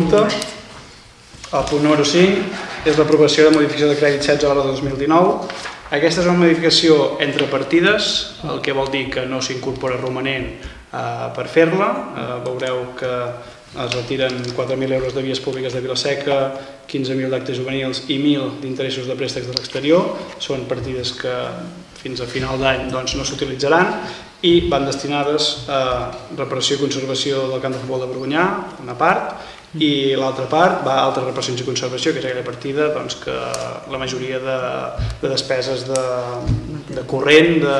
El punt número 5 és l'aprovació de modificació de crèdit 16 hores de 2019. Aquesta és una modificació entre partides, el que vol dir que no s'incorpora romanent eh, per fer-la. Eh, veureu que es retiren 4.000 euros de vies públiques de Vilaseca, 15.000 d'actes juvenils i 1.000 d'interessos de préstecs de l'exterior. Són partides que fins a final d'any doncs, no s'utilitzaran i van destinades a reparació i conservació del camp de futbol de Borgonyà, una part, i l'altra part va a altres reparacions i conservació, que és aquella partida doncs, que la majoria de, de despeses de, de corrent de,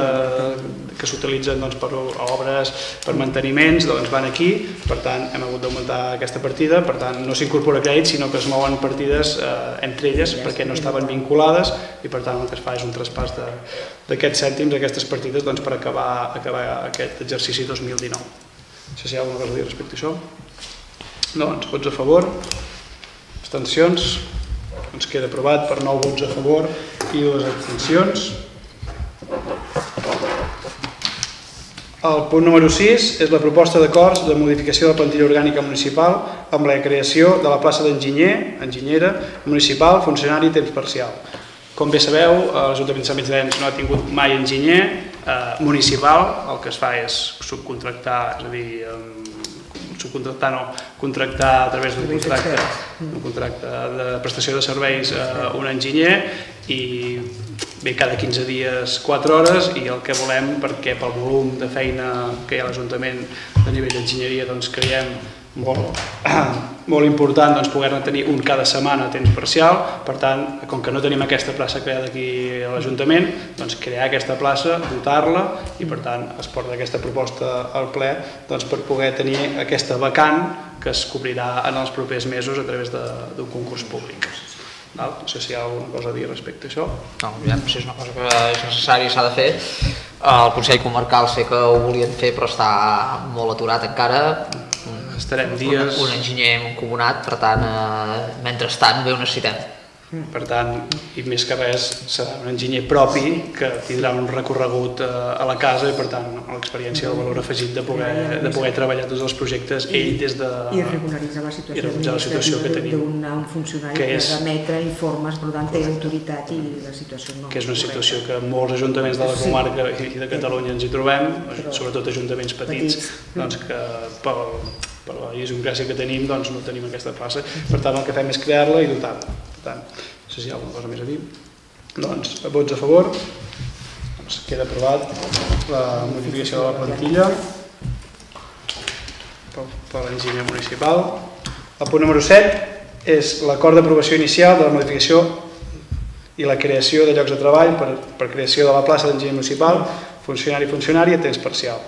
que s'utilitzen doncs, per obres, per manteniments, doncs van aquí, per tant hem hagut d'augmentar aquesta partida, per tant no s'incorpora crèdit, sinó que es mouen partides eh, entre elles perquè no estaven vinculades i per tant el que es fa és un traspàs d'aquests cèntims, aquestes partides doncs, per acabar, acabar aquest exercici 2019. No sé si hi ha alguna cosa a dir respecte a això. Doncs, vots a favor, abstencions, ens queda aprovat per 9 vots a favor i dues abstencions. El punt número 6 és la proposta d'acords de modificació de la plantilla orgànica municipal amb la creació de la plaça d'enginyer, enginyera, municipal, funcionari i temps parcial. Com bé sabeu, l'Ajuntament de Sant Vicenç no ha tingut mai enginyer eh, municipal, el que es fa és subcontractar, és a dir, subcontractar no, contractar a través d'un contracte, un contracte de prestació de serveis a un enginyer i ve cada 15 dies 4 hores i el que volem perquè pel volum de feina que hi ha a l'Ajuntament a nivell d'enginyeria doncs creiem molt, molt important doncs, poder-ne tenir un cada setmana a temps parcial, per tant, com que no tenim aquesta plaça creada aquí a l'Ajuntament, doncs crear aquesta plaça, dotar-la i per tant es porta aquesta proposta al ple doncs, per poder tenir aquesta vacant que es cobrirà en els propers mesos a través d'un concurs públic. Val? No sé si hi ha alguna cosa a dir respecte a això. No, ja, si és una cosa que és necessària i s'ha de fer. El Consell Comarcal sé que ho volien fer però està molt aturat encara estarem dies... Un, un enginyer comunat, per tant, eh, mentrestant bé ho necessitem. Per tant, i més que res, serà un enginyer propi que tindrà un recorregut eh, a la casa i, per tant, l'experiència del valor afegit de poder, de poder treballar tots els projectes ell des de... I regularitzar la situació, regularitzar la situació que tenim. D'un funcionari que, és, que emetre informes, per tant, té autoritat i la situació no... Que és una situació que molts ajuntaments de la comarca i de Catalunya ens hi trobem, sobretot ajuntaments petits, doncs que pel, per la idiosincràsia que tenim doncs no tenim aquesta plaça. Per tant, el que fem és crear-la i dotar-la. Per tant, no sé si hi ha alguna cosa més a dir. Doncs, vots a favor. Doncs queda aprovat la modificació de la plantilla per l'enginyer municipal. El punt número 7 és l'acord d'aprovació inicial de la modificació i la creació de llocs de treball per, per creació de la plaça d'enginyer municipal, funcionari funcionari a temps parcial.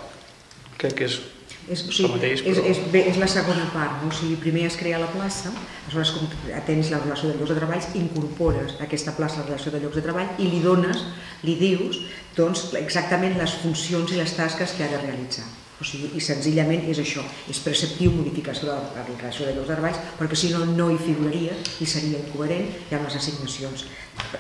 Crec que és és, o sigui, mateix, però... és, és, és la segona part, no? o sigui, primer es crea la plaça, aleshores com tens la relació de llocs de treball, incorpores aquesta plaça a la relació de llocs de treball i li dones, li dius doncs, exactament les funcions i les tasques que ha de realitzar. O sigui, I senzillament és això, és preceptiu modificació de la relació de llocs de treball, perquè si no, no hi figuraria i seria incoherent, hi ha les assignacions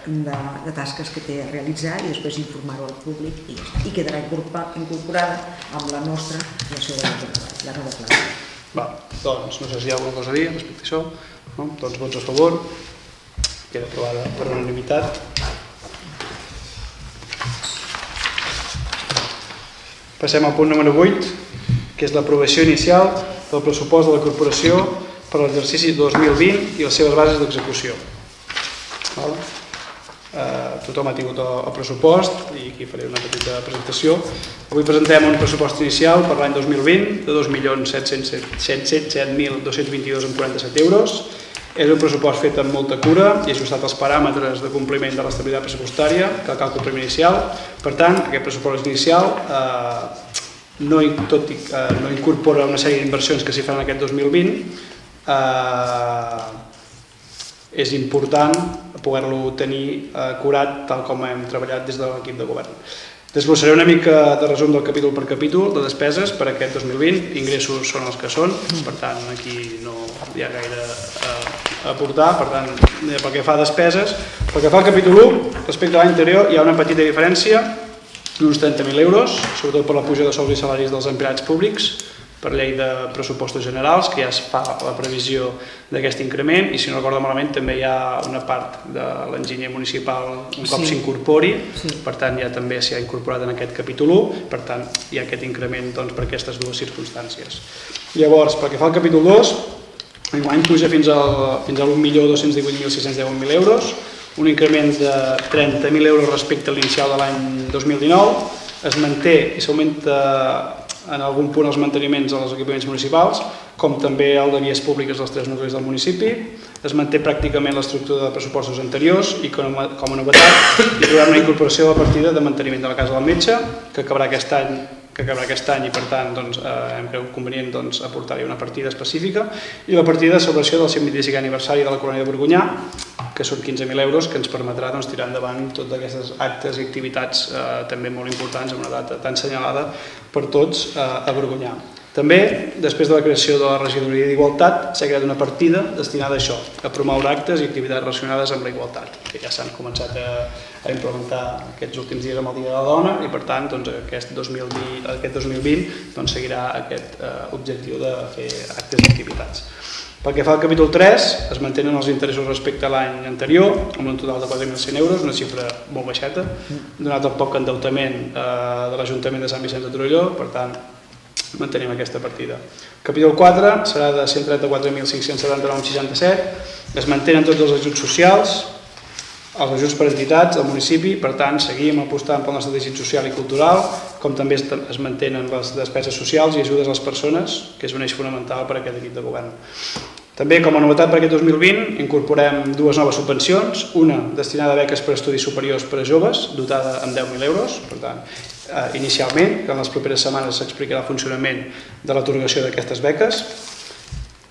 de, de tasques que té a realitzar i després informar-ho al públic i, i quedarà incorporada amb la nostra relació de llocs de treball, la nova plaça. Va, doncs no sé si hi ha alguna cosa a dir respecte a això. No? Doncs vots a favor. Queda aprovada per unanimitat. Passem al punt número 8, que és l'aprovació inicial del pressupost de la corporació per a l'exercici 2020 i les seves bases d'execució. Eh, tothom ha tingut el, el pressupost i aquí faré una petita presentació. Avui presentem un pressupost inicial per l'any 2020 de 2.707.222,47 euros. És un pressupost fet amb molta cura i ajustat als paràmetres de compliment de l'estabilitat pressupostària que cal complir inicial. Per tant, aquest pressupost inicial eh, no, tot i, eh, no incorpora una sèrie d'inversions que s'hi faran aquest 2020, eh, és important poder-lo tenir eh, curat tal com hem treballat des de l'equip de govern. Desglossaré una mica de resum del capítol per capítol de despeses per aquest 2020. Ingressos són els que són, per tant aquí no hi ha gaire a aportar, per tant, eh, pel que fa a despeses. Pel que fa al capítol 1, respecte a l'any anterior, hi ha una petita diferència d'uns 30.000 euros, sobretot per la puja de sous i salaris dels empleats públics, per llei de pressupostos generals, que ja es fa la previsió d'aquest increment, i si no recordo malament també hi ha una part de l'enginyer municipal un cop s'incorpori, sí. sí. per tant ja també s'hi ha incorporat en aquest capítol 1, per tant hi ha aquest increment doncs, per aquestes dues circumstàncies. Llavors, pel que fa al capítol 2, enguany puja fins al, fins a 1.218.610.000 euros, un increment de 30.000 euros respecte a l'inicial de l'any 2019, es manté i s'augmenta en algun punt els manteniments als equipaments municipals, com també el de vies públiques dels tres nuclis del municipi. Es manté pràcticament l'estructura de pressupostos anteriors i com a, a novetat hi trobem una incorporació de la partida de manteniment de la casa del metge, que acabarà aquest any que acabarà aquest any i per tant doncs, eh, hem cregut convenient doncs, aportar-hi una partida específica i la partida de celebració del 125 aniversari de la colònia de Borgunyà que són 15.000 euros que ens permetrà doncs, tirar endavant totes aquestes actes i activitats eh, també molt importants en una data tan senyalada per tots eh, a Borgunyà. També, després de la creació de la regidoria d'Igualtat, s'ha creat una partida destinada a això, a promoure actes i activitats relacionades amb la igualtat, que ja s'han començat a, a implementar aquests últims dies amb el Dia de la Dona i, per tant, doncs, aquest 2020, aquest 2020 doncs, seguirà aquest eh, objectiu de fer actes i activitats. Pel que fa al capítol 3, es mantenen els interessos respecte a l'any anterior, amb un total de 4.100 euros, una xifra molt baixeta, donat el poc endeutament eh, de l'Ajuntament de Sant Vicenç de Torelló, per tant, mantenim aquesta partida. El capítol 4 serà de 134.579,67, es mantenen tots els ajuts socials, els ajuts per entitats al municipi, per tant, seguim apostant pel nostre teixit social i cultural, com també es mantenen les despeses socials i ajudes a les persones, que és un eix fonamental per a aquest equip de govern. També, com a novetat per aquest 2020, incorporem dues noves subvencions, una destinada a beques per estudis superiors per a joves, dotada amb 10.000 euros, per tant, eh, inicialment, que en les properes setmanes s'explicarà el funcionament de l'atorgació d'aquestes beques.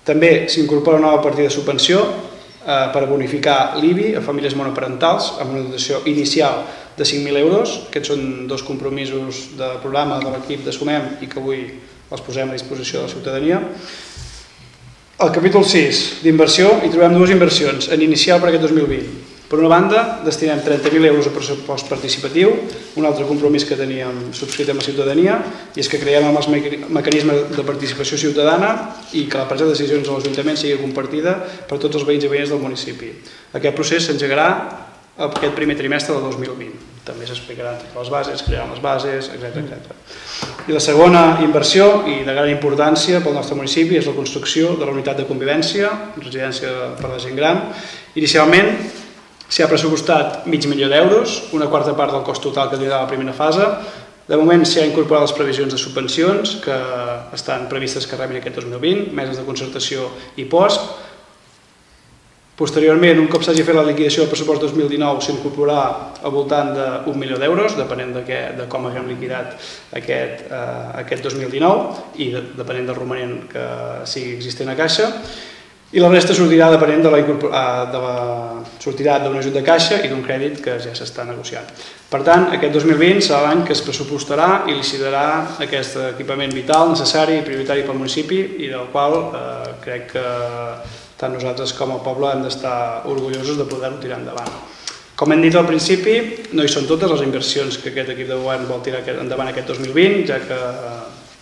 També s'incorpora una nova partida de subvenció eh, per bonificar l'IBI a famílies monoparentals amb una dotació inicial de 5.000 euros. Aquests són dos compromisos de programa de l'equip de Sumem i que avui els posem a disposició de la ciutadania. Al capítol 6 d'inversió hi trobem dues inversions en inicial per aquest 2020. Per una banda, destinem 30.000 euros a pressupost participatiu, un altre compromís que teníem subscrit amb la ciutadania, i és que creiem amb els mecanismes de participació ciutadana i que la presa de decisions a l'Ajuntament sigui compartida per tots els veïns i veïnes del municipi. Aquest procés s'engegarà aquest primer trimestre del 2020. També s'explicaran les bases, crearan les bases, etc etc. I la segona inversió, i de gran importància pel nostre municipi, és la construcció de la unitat de convivència, residència per a la gent gran. Inicialment s'hi ha pressupostat mig milió d'euros, una quarta part del cost total que tindrà la primera fase. De moment s'hi ha incorporat les previsions de subvencions que estan previstes que rebin aquest 2020, meses de concertació i post, Posteriorment, un cop s'hagi fet la liquidació del pressupost 2019, s'incorporarà al voltant d'un milió d'euros, depenent de, què, de com haguem liquidat aquest, eh, aquest 2019 i de, depenent del romanent que sigui existent a caixa. I la resta sortirà depenent de la, eh, de la sortirà d'un ajut de caixa i d'un crèdit que ja s'està negociant. Per tant, aquest 2020 serà l'any que es pressupostarà i licitarà aquest equipament vital, necessari i prioritari pel municipi i del qual eh, crec que tant nosaltres com el poble hem d'estar orgullosos de poder-ho tirar endavant. Com hem dit al principi, no hi són totes les inversions que aquest equip de govern vol tirar endavant aquest 2020, ja que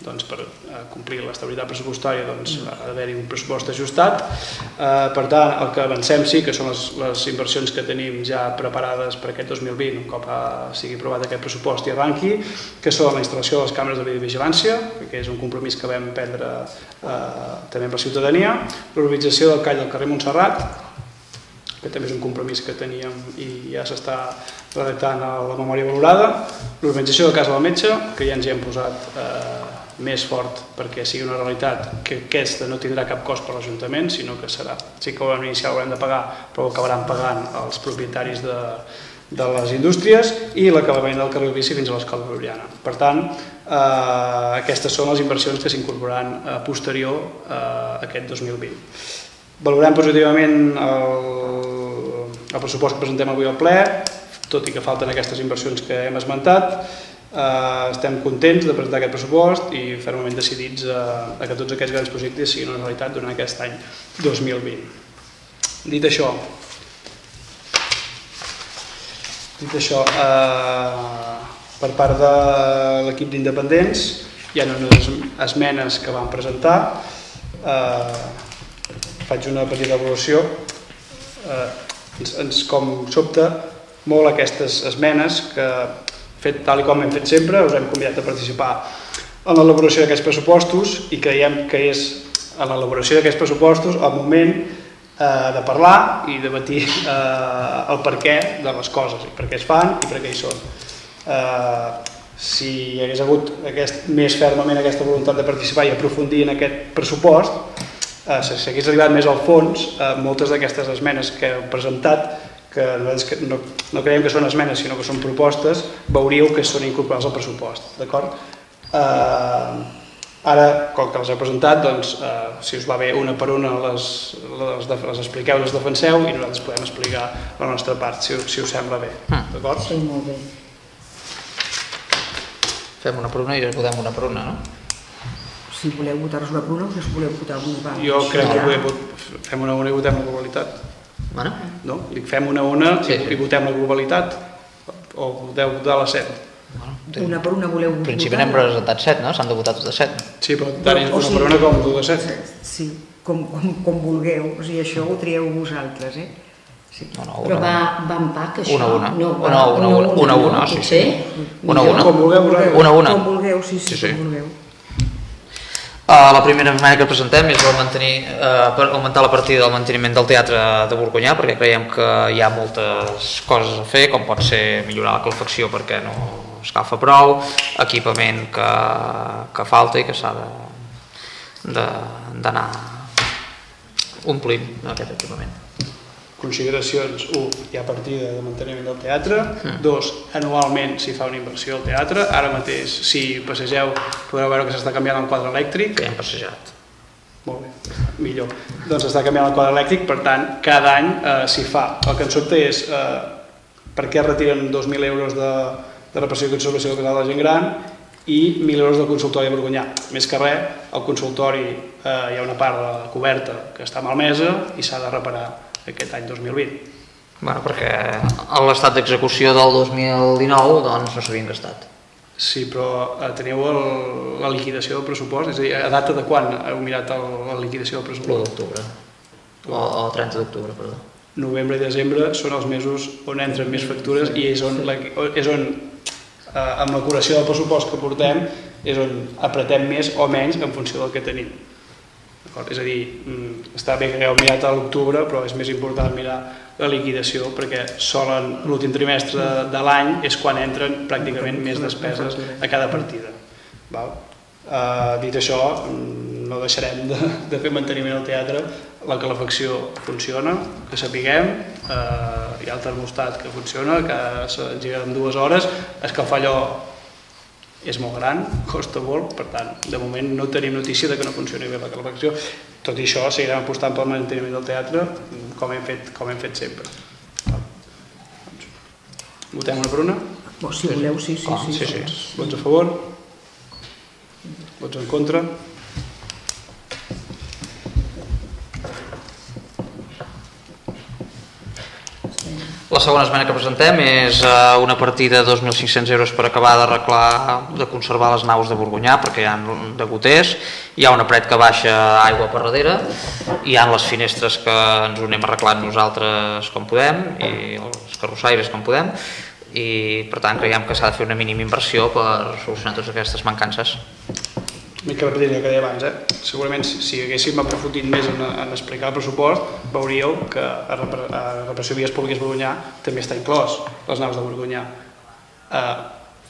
doncs, per eh, complir l'estabilitat pressupostària doncs, ha d'haver-hi un pressupost ajustat. Eh, per tant, el que avancem sí que són les, les inversions que tenim ja preparades per aquest 2020, un cop ha, sigui aprovat aquest pressupost i arranqui, que són la instal·lació de les càmeres de videovigilància, que és un compromís que vam prendre eh, també amb la ciutadania, l'urbanització del call del carrer Montserrat, que també és un compromís que teníem i ja s'està redactant a la memòria valorada, l'organització de Casa del Metge, que ja ens hi hem posat eh, més fort perquè sigui una realitat que aquesta no tindrà cap cost per l'Ajuntament, sinó que serà, sí que l'any inicial haurem de pagar, però acabaran pagant els propietaris de, de les indústries i l'acabament del carril bici fins a l'escola Gloriana. Per tant, eh, aquestes són les inversions que s'incorporaran eh, posterior eh, a aquest 2020. Valorem positivament el, el pressupost que presentem avui al ple, tot i que falten aquestes inversions que hem esmentat, Eh, estem contents de presentar aquest pressupost i fermament decidits a, a que tots aquests grans projectes siguin una realitat durant aquest any 2020. Dit això, dit això, eh, per part de l'equip d'independents, hi ha unes esmenes que van presentar, eh, faig una petita evolució, eh, ens, ens com sobta molt aquestes esmenes que, fet tal com hem fet sempre, us hem convidat a participar en l'elaboració d'aquests pressupostos i creiem que és en l'elaboració d'aquests pressupostos el moment eh, de parlar i debatir eh, el per què de les coses, i per què es fan i per què hi són. Eh, si hi hagués hagut aquest, més fermament aquesta voluntat de participar i aprofundir en aquest pressupost, eh, si s'hagués arribat més al fons, eh, moltes d'aquestes esmenes que heu presentat, que nosaltres no, no creiem que són esmenes, sinó que són propostes, veuríeu que són incorporades al pressupost, d'acord? Eh, Ara, com que les he presentat, doncs, eh, si us va bé una per una les, les, les expliqueu, les defenseu i nosaltres podem explicar la nostra part, si, si us sembla bé. Mm. D'acord? Sí, molt bé. Fem una per una i votem una per una, no? Si voleu votar-nos una per una o si us voleu votar un part. Jo crec que ja. fem una una i votem la globalitat. Bueno. No? Dic, fem una una sí, i, sí. i votem la globalitat. O voleu votar la set. Sí. Una per una voleu votar? En principi n'hem presentat set, no? S'han de votar totes set. Sí, però tant és una per una com dues set. Sí, com, com, com vulgueu. O sigui, això ho trieu vosaltres, eh? Sí. No, no, una, però va, va en pack, això? Una, una. No, va, una, una, una, una, una, una, sí, sí. Una, una. Com vulgueu, una, una. Com vulgueu, sí, sí, sí, sí. com vulgueu. Uh, la primera esmena que presentem és el mantenir, uh, per augmentar la partida del manteniment del teatre de Borgonyà perquè creiem que hi ha moltes coses a fer, com pot ser millorar la calefacció perquè no escalfa prou, equipament que, que falta i que s'ha d'anar omplint aquest equipament. Consideracions, 1. Hi ha partida de manteniment del teatre, 2. Mm. Anualment s'hi fa una inversió al teatre, ara mateix si passegeu podreu veure que s'està canviant el quadre elèctric. Que hem passejat. Molt bé, millor. Doncs està canviant el quadre elèctric, per tant, cada any eh, s'hi fa. El que ens sobta és eh, per què retiren 2.000 euros de, de reparació i conservació del casal de la gent gran i 1.000 euros del consultori de Borgonyà. Més que res, al consultori eh, hi ha una part de la coberta que està malmesa i s'ha de reparar aquest any 2020. Bueno, perquè a l'estat d'execució del 2019 doncs, no s'havien gastat. Sí, però eh, teniu el, la liquidació del pressupost? És a dir, a data de quan heu mirat el, la liquidació del pressupost? L'1 d'octubre. O, o 30 d'octubre, perdó. Novembre i desembre són els mesos on entren més factures i és on, la, és on eh, amb la curació del pressupost que portem és on apretem més o menys en funció del que tenim. És a dir, mm, està bé que hagueu mirat a l'octubre, però és més important mirar la liquidació perquè solen l'últim trimestre de, l'any és quan entren pràcticament més despeses a cada partida. Val? Uh, dit això, mm, no deixarem de, de fer manteniment al teatre, la calefacció funciona, que sapiguem, eh, hi ha el termostat que funciona, que s'engega en dues hores, escalfar allò és molt gran, costa molt, per tant, de moment no tenim notícia de que no funcioni bé la calefacció. Tot i això, seguirem apostant pel manteniment del teatre, com hem fet, com hem fet sempre. Votem una per una? Oh, si voleu, sí, sí, ah, sí, sí, sí. Vots a favor? Vots en contra? La segona esmena que presentem és eh, una partida de 2.500 euros per acabar d'arreglar, de conservar les naus de Borgonyà, perquè hi ha de goters, hi ha una paret que baixa aigua per darrere, hi ha les finestres que ens ho anem arreglant nosaltres com podem, i els carrossaires com podem, i per tant creiem que s'ha de fer una mínima inversió per solucionar totes aquestes mancances mica repetint el que deia abans, eh? segurament si, si haguéssim aprofundit més en, en explicar el pressupost, veuríeu que a, a Repressió Vies Públiques Borgonyà també està inclòs les naus de Borgonyà. Eh,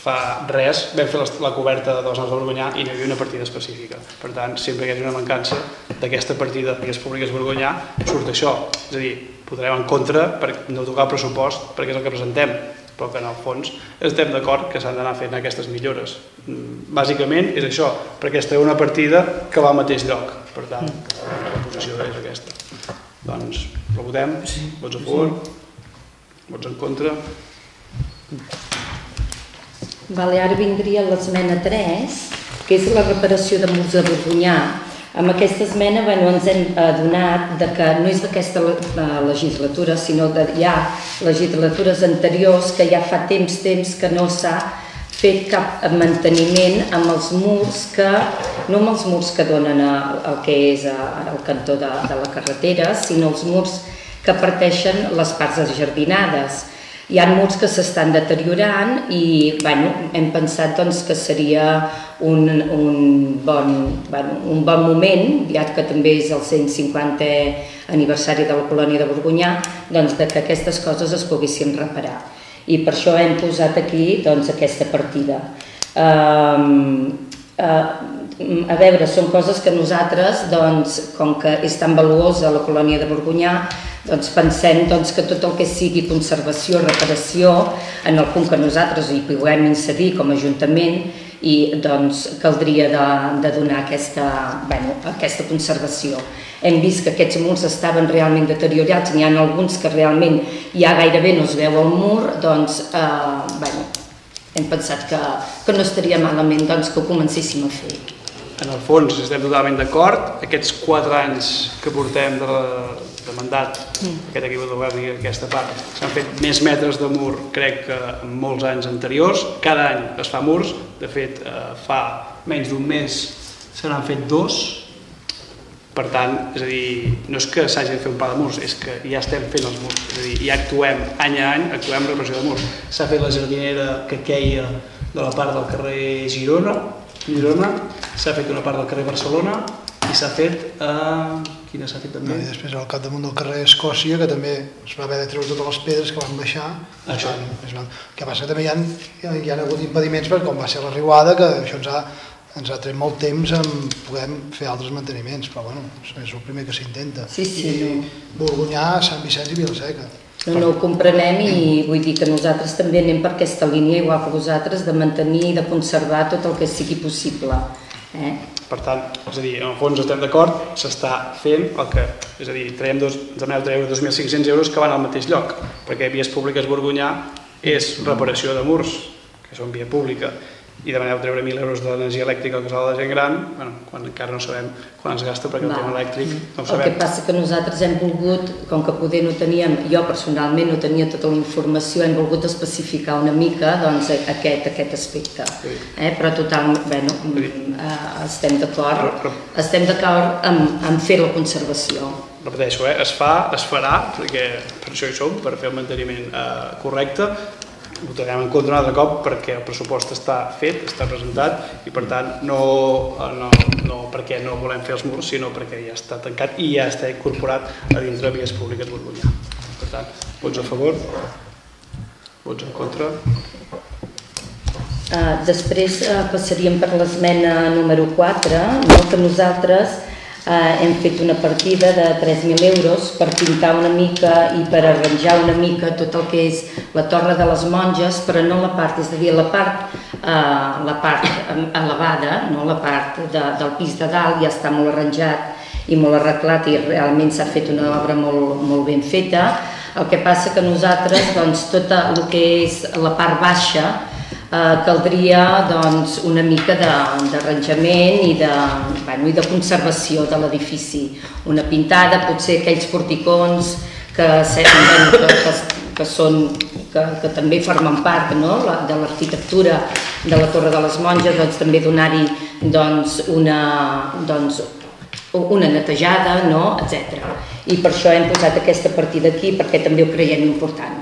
fa res vam fer la coberta de les naus de Borgonyà i no hi havia una partida específica. Per tant, sempre que hi hagi una mancança d'aquesta partida de Vies Públiques Borgonyà, surt això. És a dir, podrem en contra per no tocar el pressupost perquè és el que presentem, però que en el fons estem d'acord que s'han d'anar fent aquestes millores. Mm, bàsicament és això, perquè aquesta és una partida que va al mateix lloc, per tant, la posició és aquesta. Doncs la votem, vots a favor, vots en contra. Vale, ara vindria l'esmena 3, que és la reparació de murs de Borgonyà, amb aquesta esmena bueno, ens hem adonat de que no és d'aquesta legislatura, sinó de ja legislatures anteriors que ja fa temps, temps que no s'ha fet cap manteniment amb els murs que, no amb els murs que donen a, el que és al cantó de, de la carretera, sinó els murs que parteixen les parts jardinades. Hi ha murs que s'estan deteriorant i bueno, hem pensat doncs, que seria un, un, bon, bueno, un bon moment, ja que també és el 150è aniversari de la colònia de Borgonyà, doncs, que aquestes coses es poguessin reparar i per això hem posat aquí doncs, aquesta partida. Um, uh, a veure, són coses que nosaltres, doncs, com que és tan valuosa la colònia de Borgonyà, doncs pensem doncs, que tot el que sigui conservació, reparació, en el punt que nosaltres hi puguem incidir com a Ajuntament, i doncs caldria de, de donar aquesta, bueno, aquesta conservació. Hem vist que aquests murs estaven realment deteriorats, n'hi ha alguns que realment ja gairebé no es veu el mur, doncs eh, bueno, hem pensat que, que no estaria malament doncs, que ho comencéssim a fer. En el fons estem totalment d'acord, aquests quatre anys que portem de, de mandat, mm. aquest equip de govern i aquesta part, s'han fet més metres de mur, crec que en molts anys anteriors. Cada any es fa murs, de fet, eh, fa menys d'un mes se n'han fet dos, per tant, és a dir, no és que s'hagi de fer un pla de murs, és que ja estem fent els murs, és a dir, ja actuem any a any, actuem reparació de murs. S'ha fet la jardinera que queia de la part del carrer Girona, Girona, s'ha fet una part del carrer Barcelona i s'ha fet eh, Quina s'ha fet també? I després al capdamunt del carrer Escòcia, que també es va haver de treure totes les pedres que van baixar. Això. Es van... Que passa també hi ha, hi ha hagut impediments per com va ser la riuada, que això ens ha, ens ha tret molt temps en podem fer altres manteniments, però bueno, és el primer que s'intenta. Sí, sí. I Borgonyà, Sant Vicenç i Vilaseca. No, no ho comprenem i vull dir que nosaltres també anem per aquesta línia, igual que vosaltres, de mantenir i de conservar tot el que sigui possible. Eh? Per tant, és a dir, en el fons estem d'acord, s'està fent el que, és a dir, traiem dos, ens aneu treure 2.500 euros que van al mateix lloc, perquè Vies Públiques Borgunyà és reparació de murs, que són via pública, i demaneu treure 1.000 euros d'energia elèctrica al casal de la gent gran, bueno, quan encara no sabem quan es gasta perquè el tema elèctric no ho sabem. El que passa que nosaltres hem volgut, com que poder no teníem, jo personalment no tenia tota la informació, hem volgut especificar una mica doncs, aquest, aquest aspecte. Sí. Eh? Però total, bueno, sí. eh, estem d'acord estem d'acord amb, amb fer la conservació repeteixo, eh? es fa, es farà, perquè per això hi som, per fer el manteniment eh, correcte, votarem en contra un altre cop perquè el pressupost està fet, està presentat i per tant no, no, no perquè no volem fer els murs sinó perquè ja està tancat i ja està incorporat a dintre de vies públiques Borgonya. Per tant, vots a favor? Vots en contra? Uh, després uh, passaríem per l'esmena número 4, no? que nosaltres hem fet una partida de 3.000 euros per pintar una mica i per arranjar una mica tot el que és la Torre de les Monges, però no la part, és a dir, la part, eh, la part elevada, no la part de, del pis de dalt ja està molt arranjat i molt arreglat i realment s'ha fet una obra molt, molt ben feta. El que passa que nosaltres, doncs, tota el que és la part baixa, eh, caldria doncs, una mica d'arranjament i, de, bueno, i de conservació de l'edifici. Una pintada, potser aquells porticons que, que, que, que, són, que, que també formen part no? de l'arquitectura de la Torre de les Monges, doncs, també donar-hi doncs, una, doncs, una netejada, no? etc. I per això hem posat aquesta partida aquí, perquè també ho creiem important.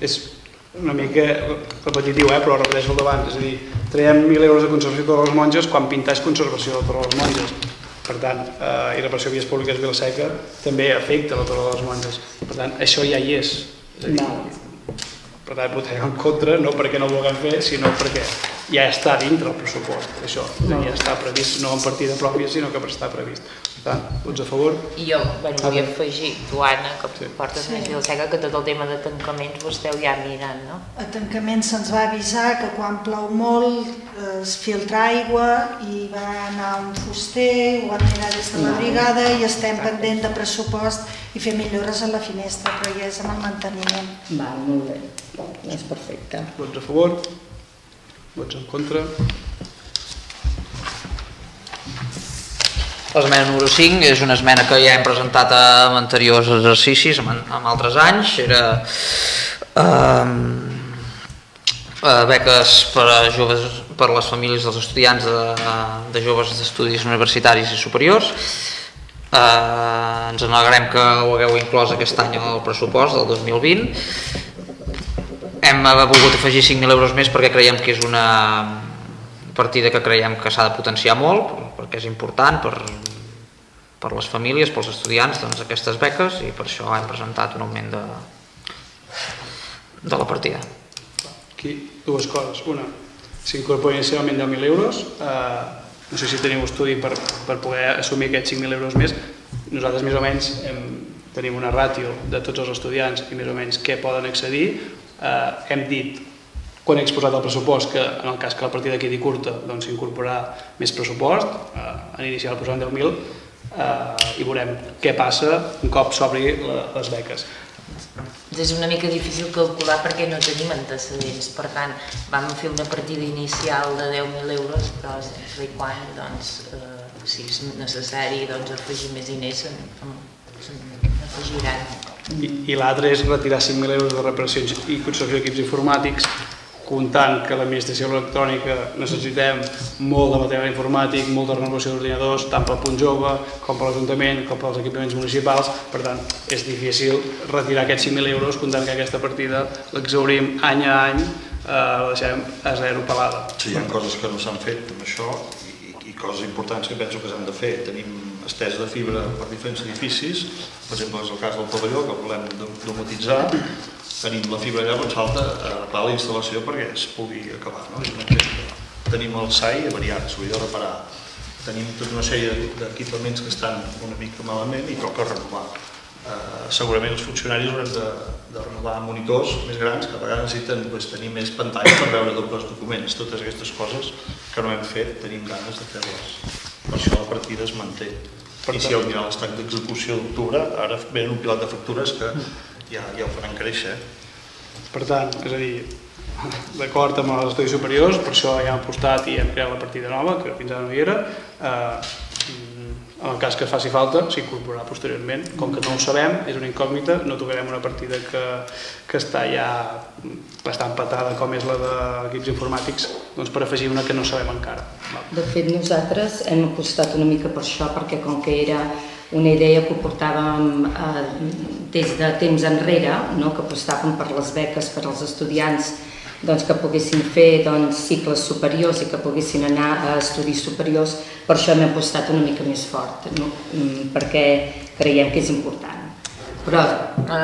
És una mica repetitiu, eh, però repeteixo el davant, és a dir, traiem 1.000 euros de conservació de totes les monges quan pintar és conservació de totes les monges. Per tant, eh, i reparació de vies públiques Vilaseca també afecta la Torre de les Monges. Per tant, això ja hi és. és a dir, no. Per tant, votarem en contra, no perquè no ho vulguem fer, sinó perquè ja està dintre el pressupost, això. No. Ja està previst, no en partida pròpia, sinó que està previst. Tant, vots a favor? I jo, bueno, vull afegir, tu Anna, que sí. portes sí. més Vilaseca, que tot el tema de tancaments ho esteu ja mirant, no? A tancaments se'ns va avisar que quan plou molt es filtra aigua i va anar un fuster, ho van mirar des de la brigada i estem pendent de pressupost i fer millores a la finestra, però ja és en el manteniment. Va, molt bé, és perfecte. Vots a favor? Vots en contra? L'esmena número 5 és una esmena que ja hem presentat en anteriors exercicis, en, en altres anys, era eh, beques per a joves, per a les famílies dels estudiants de, de joves d'estudis universitaris i superiors. Eh, ens alegrem que ho hagueu inclòs aquest any al pressupost del 2020. Hem volgut afegir 5.000 euros més perquè creiem que és una partida que creiem que s'ha de potenciar molt, perquè és important per, per les famílies, pels estudiants, doncs, aquestes beques i per això hem presentat un augment de, de la partida. Aquí, dues coses. Una, s'incorpora inicialment 10.000 euros. Eh, no sé si teniu estudi per, per poder assumir aquests 5.000 euros més. Nosaltres més o menys hem, tenim una ràtio de tots els estudiants i més o menys què poden accedir. Eh, hem dit quan he exposat el pressupost que en el cas que la partida quedi curta doncs s'incorporarà més pressupost, eh, en inicial posant 10.000 eh, i veurem què passa un cop s'obri les beques. És una mica difícil calcular perquè no tenim antecedents, per tant, vam fer una partida inicial de 10.000 euros, però sempre i quan, doncs, eh, si és necessari doncs, afegir més diners, s'afegiran. I, i l'altre és retirar 5.000 euros de reparacions i construcció d'equips informàtics comptant que l'administració electrònica necessitem molt de material informàtic, molta renovació d'ordinadors, tant pel punt jove com per l'Ajuntament, com pels equipaments municipals, per tant, és difícil retirar aquests 5.000 euros comptant que aquesta partida l'exaurim any a any, eh, la deixem a zero pelada. Sí, hi ha coses que no s'han fet amb això i, i coses importants que penso que s'han de fer. Tenim estès de fibra per diferents edificis, per exemple, és el cas del pavelló, que volem domatitzar, tenim la fibra allà on salta a reparar la instal·lació perquè es pugui acabar. No? Tenim el SAI avariat, s'ho de reparar. Tenim tota una sèrie d'equipaments que estan una mica malament i toca renovar. Uh, segurament els funcionaris haurem de, de renovar monitors més grans que a vegades necessiten pues, tenir més pantalles per veure dobles documents. Totes aquestes coses que no hem fet tenim ganes de fer-les. Per això la partida es manté. I si heu mirat l'estat d'execució d'octubre, ara venen un pilot de factures que ja, ja ho faran créixer. Per tant, és a dir, d'acord amb els estudis superiors, per això ja hem apostat i hem creat la partida nova, que fins ara no hi era, eh, en el cas que faci falta s'incorporarà posteriorment. Com que no ho sabem, és una incògnita, no tocarem una partida que, que està ja bastant patada com és la d'equips informàtics, doncs per afegir una que no sabem encara. De fet, nosaltres hem apostat una mica per això, perquè com que era una idea que portàvem eh, des de temps enrere, no? que apostàvem per les beques per als estudiants doncs, que poguessin fer doncs, cicles superiors i que poguessin anar a estudis superiors, per això hem apostat una mica més fort, no? Mm, perquè creiem que és important. Però,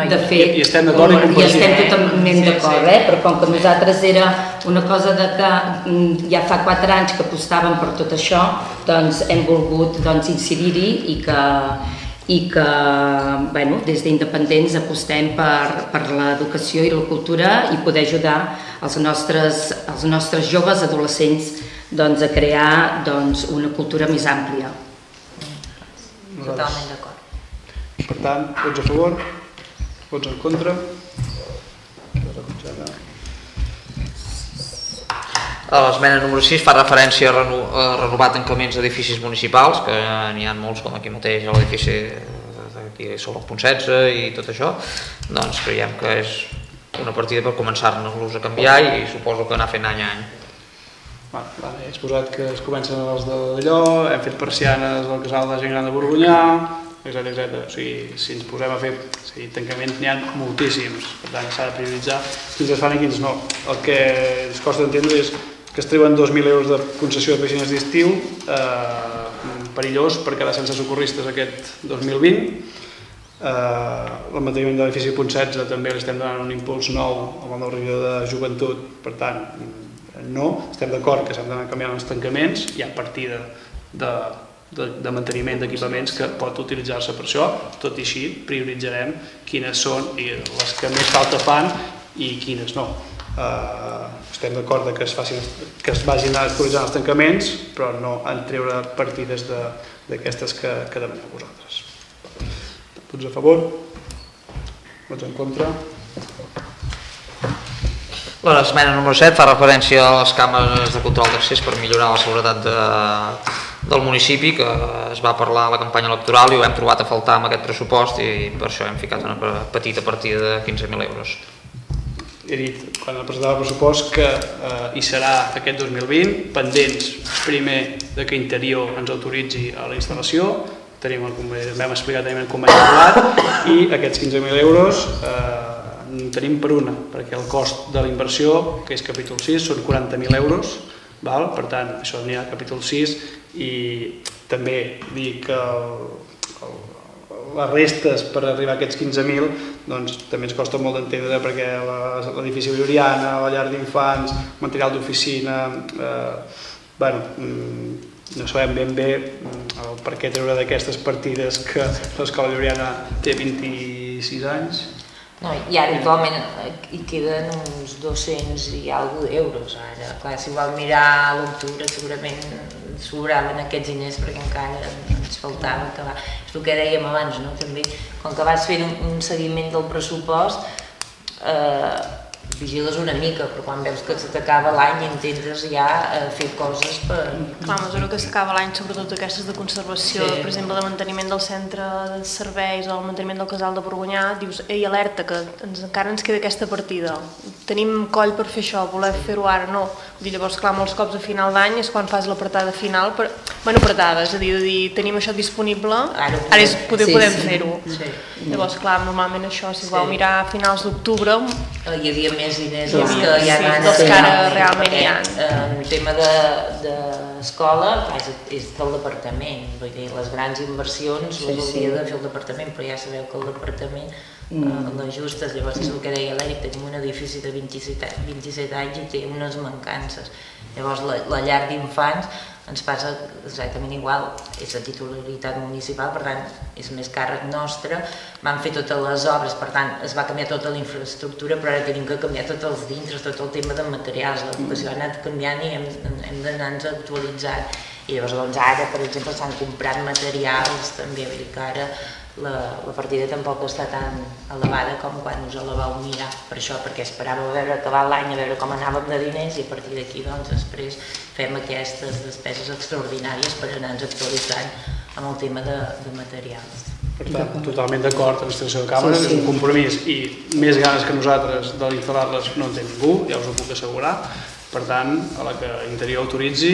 de fet, I, i estem d'acord i estem totalment d'acord, eh? però com que nosaltres era una cosa de que mm, ja fa quatre anys que apostàvem per tot això, doncs hem volgut doncs, incidir-hi i que, i que bueno, des d'independents apostem per, per l'educació i la cultura i poder ajudar els nostres, els nostres joves adolescents doncs, a crear doncs, una cultura més àmplia. Totalment d'acord. Per tant, vots a favor, vots en contra. L'esmena número 6 fa referència a, reno a renovar tancaments d'edificis municipals, que n'hi ha molts, com aquí mateix, a l'edifici d'aquí sobre el punt 16 i tot això, doncs creiem que és una partida per començar-nos a canviar i suposo que anar fent any a any. Vale, vale, he exposat que es comencen els d'allò, hem fet persianes al casal de gent gran de Borgonyà, etc. O sigui, si ens posem a fer o sigui, tancaments n'hi ha moltíssims, per tant s'ha de prioritzar quins es fan i quins no. El que ens costa d'entendre és que es treuen 2.000 euros de concessió de piscines d'estiu, eh, perillós per quedar sense socorristes aquest 2020, Eh, el manteniment de l'edifici punt 16 també li estem donant un impuls nou amb el nou regidor de joventut, per tant, no, estem d'acord que s'han d'anar canviant els tancaments, hi ha partida de de, de manteniment d'equipaments que pot utilitzar-se per això, tot i així prioritzarem quines són i les que més falta fan i quines no. Uh, estem d'acord que es facin que es vagin actualitzant els tancaments, però no en treure partides d'aquestes que, que demaneu vosaltres. Tots a favor? Vots en contra? L'esmena número 7 fa referència a les càmeres de control d'accés per millorar la seguretat de, del municipi que es va parlar a la campanya electoral i ho hem trobat a faltar amb aquest pressupost i per això hem ficat una petita partida de 15.000 euros. He dit quan el presentava el pressupost que eh, hi serà aquest 2020, pendents primer de que Interior ens autoritzi a la instal·lació, tenim el, vam explicar tenim el conveni regulat i aquests 15.000 euros eh, tenim per una, perquè el cost de la inversió, que és capítol 6, són 40.000 euros, val? per tant, això anirà a capítol 6 i també dir que el, el, les restes per arribar a aquests 15.000 doncs també ens costa molt d'entendre perquè l'edifici Lloriana, la llar d'infants, material d'oficina, eh, bueno, mm, no sabem ben bé mm, el per què treure d'aquestes partides que l'escola Lloriana té 26 anys. No, i ara actualment hi queden uns 200 i alguna d'euros ara. Clar, si vol mirar a l'octubre segurament sobraven aquests diners perquè encara ens faltava acabar. És el que dèiem abans, no? també, quan que vas fent un seguiment del pressupost, eh, vigiles una mica, però quan veus que se t'acaba l'any intentes ja eh, fer coses per... Clar, a mesura que s'acaba l'any, sobretot aquestes de conservació, sí. per exemple, de manteniment del centre de serveis o el manteniment del casal de Borgonyà, dius, ei, alerta, que ens, encara ens queda aquesta partida, tenim coll per fer això, voler fer-ho ara, no. Dir, llavors, clar, molts cops a final d'any és quan fas l'apretada final, per... bueno, apretada, és a dir, de dir, tenim això disponible, ara, ara és poder, sí, podem sí. fer-ho. Sí. Llavors, clar, normalment això, si sí. vau mirar a finals d'octubre... Hi havia més diners dels que hi ha sí, dels que ara realment hi ha. El eh, tema d'escola de, és, és del departament, vull dir, les grans inversions sí, les hauria sí. de fer el departament, però ja sabeu que el departament mm. eh, l'ajustes, llavors és el que deia l'Eric, tenim un edifici de 27, 27 anys i té unes mancances. Llavors la, la llar d'infants ens passa exactament igual, és de titularitat municipal, per tant és més càrrec nostre, van fer totes les obres, per tant es va canviar tota la infraestructura, però ara tenim que canviar tots els dintres, tot el tema de materials, l'educació ha anat canviant i hem, hem d'anar-nos actualitzant. I llavors doncs, ara, per exemple, s'han comprat materials també, vull dir que ara la, la partida tampoc està tan elevada com quan us la vau mirar, per això, perquè esperava a veure acabar l'any, a veure com anàvem de diners i a partir d'aquí doncs després fem aquestes despeses extraordinàries per anar-nos actualitzant amb el tema de, de materials. Per tant, totalment d'acord amb l'instal·lació de càmeres, sí, sí. és un compromís i més ganes que nosaltres d'instal·lar-les no en té ningú, ja us ho puc assegurar, per tant, a la que Interior autoritzi,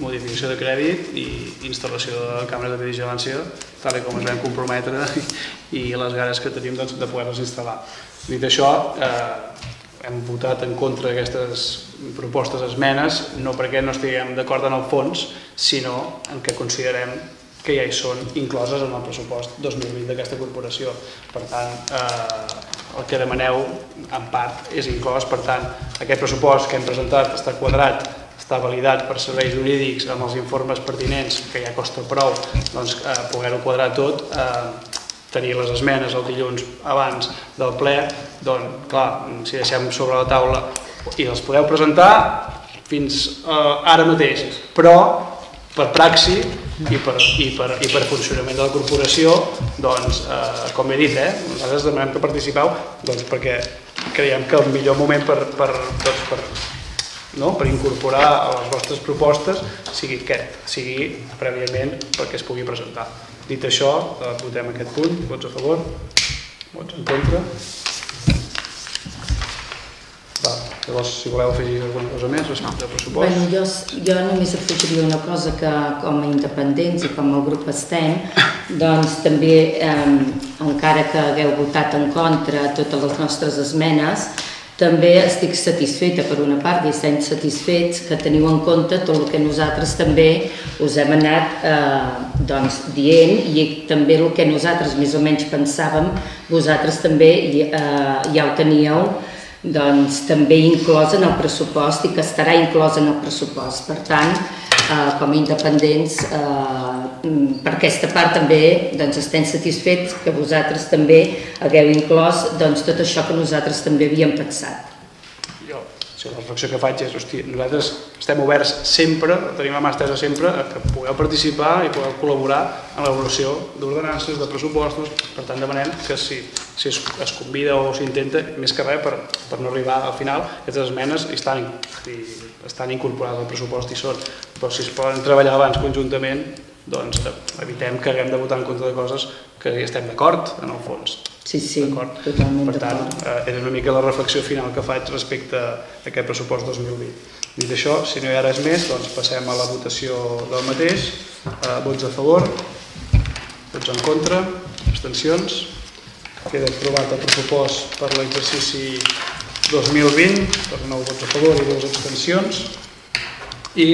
modificació de crèdit i instal·lació de càmeres de vigilància, tal com ens vam comprometre i, les ganes que tenim doncs, de poder-les instal·lar. Dit això, eh, hem votat en contra d'aquestes propostes esmenes, no perquè no estiguem d'acord en el fons, sinó en què considerem que ja hi són incloses en el pressupost 2020 d'aquesta corporació. Per tant, eh, el que demaneu en part és inclòs, per tant, aquest pressupost que hem presentat està quadrat, està validat per serveis jurídics amb els informes pertinents, que ja costa prou doncs, eh, poder-ho quadrar tot, eh, tenir les esmenes el dilluns abans del ple, doncs, clar, si deixem sobre la taula i les podeu presentar fins eh, ara mateix, però per praxi i per, i per, i per funcionament de la corporació, doncs, eh, com he dit, eh, nosaltres demanem que participeu doncs, perquè creiem que el millor moment per, per, doncs, per, no? per incorporar a les vostres propostes sigui aquest, sigui prèviament perquè es pugui presentar. Dit això, eh, votem aquest punt, vots a favor, vots en contra. Va, llavors, si voleu afegir alguna cosa més respecte al pressupost. Bueno, jo, jo només afegiria una cosa que com a independents i com a grup estem, doncs també, eh, encara que hagueu votat en contra totes les nostres esmenes, també estic satisfeta per una part i estem satisfets que teniu en compte tot el que nosaltres també us hem anat eh, doncs, dient i també el que nosaltres més o menys pensàvem, vosaltres també eh, ja ho teníeu doncs, també inclòs en el pressupost i que estarà inclòs en el pressupost. Per tant, eh, com a independents, eh, per aquesta part també doncs, estem satisfets que vosaltres també hagueu inclòs doncs, tot això que nosaltres també havíem pensat. Si la reflexió que faig és, hosti, nosaltres estem oberts sempre, tenim la mà estesa sempre a que pugueu participar i pugueu col·laborar en l'evolució d'ordenances, de pressupostos, per tant demanem que si, si es, es convida o s'intenta, més que res per, per no arribar al final, aquestes esmenes estan, estan incorporades al pressupost i són, però si es poden treballar abans conjuntament, doncs evitem que haguem de votar en contra de coses que hi estem d'acord, en el fons. Sí, sí, D'acord? totalment Per tant, d'acord. eh, és una mica la reflexió final que faig respecte a aquest pressupost 2020. Dit això, si no hi ha res més, doncs passem a la votació del mateix. Eh, vots a favor, vots en contra, abstencions. Queda aprovat el pressupost per l'exercici 2020, per 9 vots a favor i 2 abstencions. I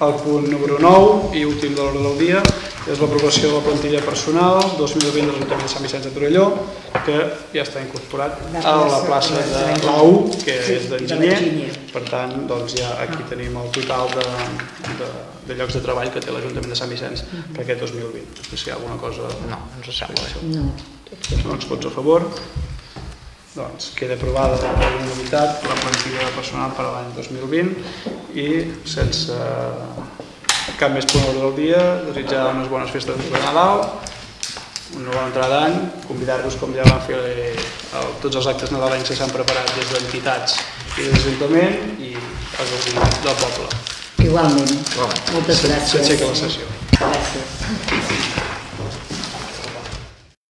el punt número 9 i últim de l'ordre del dia és l'aprovació de la plantilla personal 2020 de l'Ajuntament de Sant Vicenç de Torelló, que ja està incorporat a la plaça de l'AU, que és d'enginyer. Per tant, doncs ja aquí tenim el total de, de, de llocs de treball que té l'Ajuntament de Sant Vicenç per aquest 2020. No sé si hi ha alguna cosa... No, ens sembla bé. No. Doncs vots a favor. Doncs queda aprovada per unanimitat la plantilla personal per a l'any 2020 i sense cap més punt del dia, desitjar unes bones festes de Nadal, una bona entrada d'any, convidar-vos com ja vam fer el, tots els actes nadalencs que s'han preparat des d'entitats i des d'Ajuntament i a gaudir del poble. Igualment. Moltes gràcies. S'aixeca la sessió. Gràcies.